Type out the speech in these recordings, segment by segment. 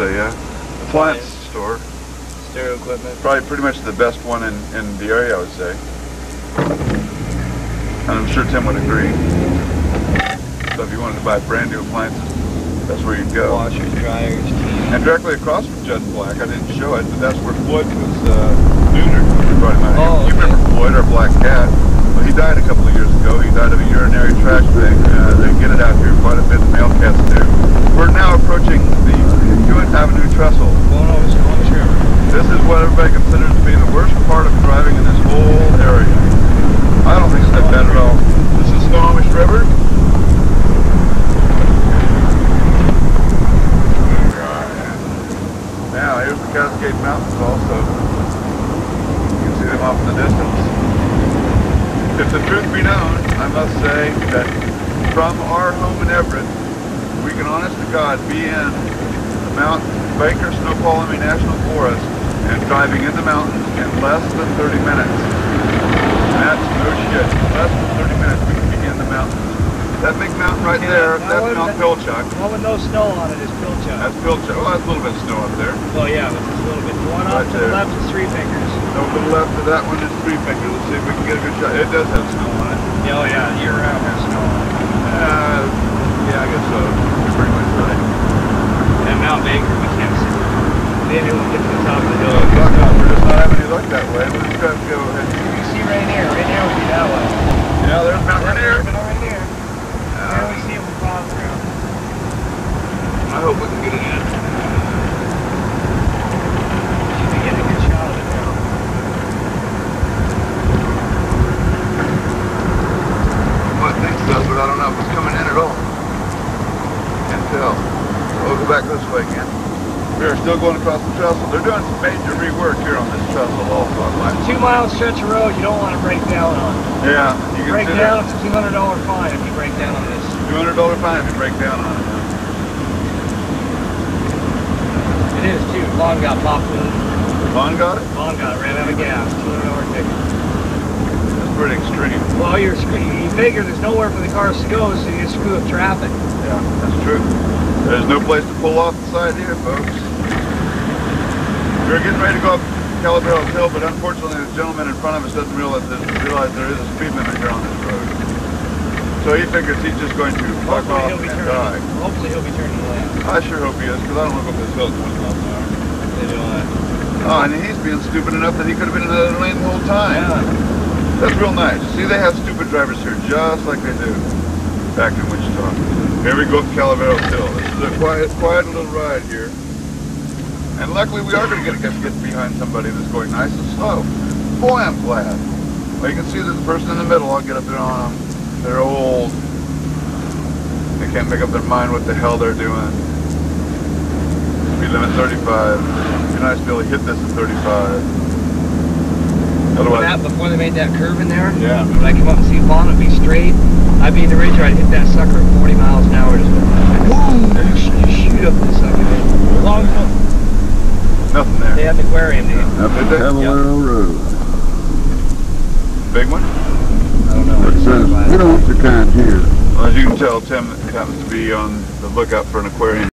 say, yeah. Appliance store. Stereo equipment. Probably pretty much the best one in, in the area, I would say. And I'm sure Tim would agree. So if you wanted to buy brand new appliances, that's where you'd go. Washers, dryers, TV. And directly across from Judd Black, I didn't show it, but that's where Floyd was uh, neutered when brought him out. Oh, you, you okay. remember Floyd, our black cat? Well, he died a couple of years ago. He died of a urinary tract thing. Uh, they get it out here quite a bit, the male cats do. We're now approaching the Hewitt Avenue Trestle. Going over Snohomish River. This is what everybody considers to be the worst part of driving in this whole area. I don't think it's that bad at all. This is Snohomish River. Now, here's the Cascade Mountains also. You can see them off in the distance. If the truth be known, I must say that from our home in Everett, we can honest to God be in the Mount Baker Snoqualmie National Forest and driving in the mountains in less than 30 minutes. That's no shit. Less than 30 minutes we can be in the mountains. That big mountain right Yeah, there, that's one- Mount Pilchuck. One with no snow on it is Pilchuck. That's Pilchuck. Well, that's a little bit of snow up there. Well, yeah, but just a little bit. The one Right off to there. the left is Three Fingers. Over to the left of that one is Three Fingers. Let's see if we can get a good shot. It does have snow on it. Oh, yeah, year round has snow on it. Uh, yeah, I guess so. You're pretty much right. And Mount we can't see. Maybe we'll get to the top of the hill. Fuck off. We're just not having any luck that way. We're just going to go ahead. You see Rainier. Rainier would be that way. Yeah, there's Mount Rainier. Right Rainier. There we see him from Bob Ground. I hope we can get it in. Should be getting a good shot of it now. Well, I think so, but I don't know if it's coming in at all. Can't tell. We'll go back this way again. We are still going across the trestle. They're doing some major rework here on this trestle also. Two mile stretch of road you don't want to break down on. Yeah, you can Break down, it's a two hundred dollar fine if you break down on this. $200 fine if you break down on it. It is too. Vaughn got popped it. Vaughn got it? Vaughn got it. ran out of gas. Two hundred dollar ticket. That's pretty extreme. Well, you're. You figure there's nowhere for the cars to go, so you screw up traffic. Yeah, that's true. There's no place to pull off the side here, folks. We We're getting ready to go up Cavalero Hill, but unfortunately the gentleman in front of us doesn't realize, realize there is a speed limit here on this road. So he figures he's just going to fuck Hopefully off and turning. die. Hopefully he'll be turning left. I sure hope he is, because I don't want to go up this hill at 20 miles an hour. They do. Oh, and he's being stupid enough that he could have been in the other lane the whole time. Yeah. That's real nice. See, they have stupid drivers here, just like they do back in Wichita. Here we go up Cavalero Hill. This is a quiet, quiet little ride here. And luckily, we are going to get, get, get behind somebody that's going nice and slow. Boy, I'm glad. Well, you can see there's a person in the middle. I'll get up there on them. They're old. They can't make up their mind what the hell they're doing. Speed limit 35. It'd be nice to be able to hit this at 35. Before, Otherwise, that, before they made that curve in there, yeah. when I come up and see Vaughn, it'd be straight. I'd be in the ridge, I'd hit that sucker at 40 miles an hour. Just, just shoot up the sucker. Long Nothing there. they have the aquarium, dude. Up Did on they? Cavalero Road. Big one? I don't know. It says, you don't want your kind here. Well, as you can tell, Tim happens to be on the lookout for an aquarium.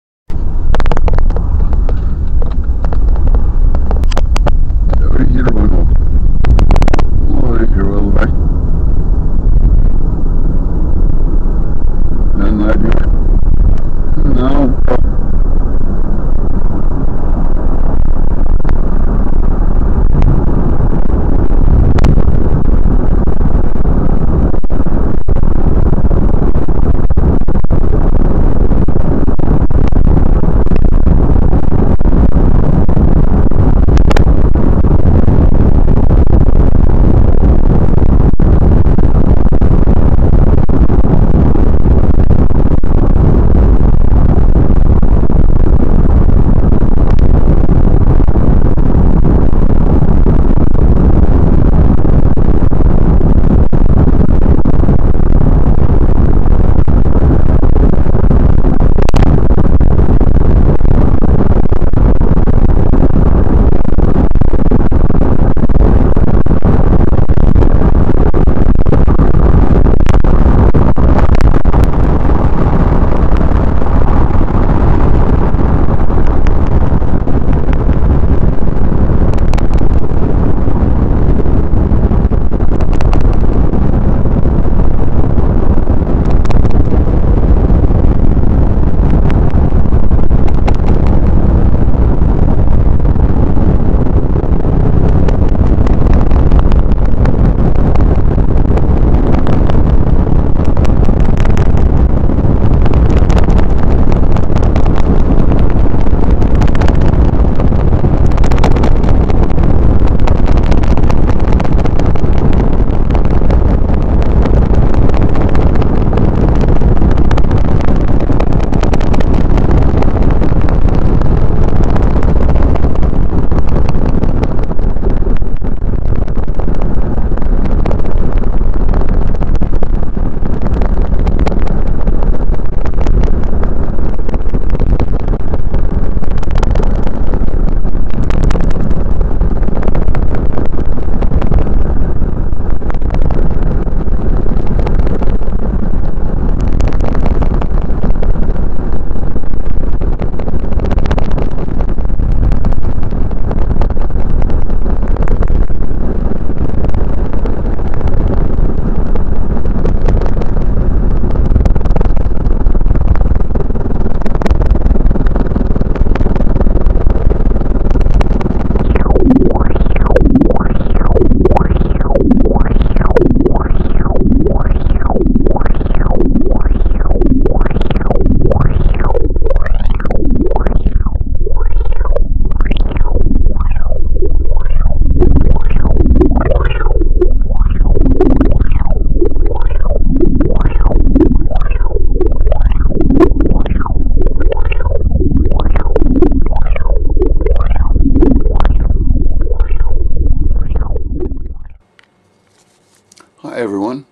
Hi everyone.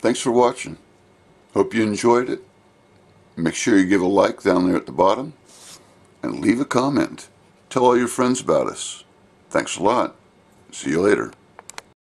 Thanks for watching. Hope you enjoyed it. Make sure you give a like down there at the bottom and leave a comment. Tell all your friends about us. Thanks a lot. See you later.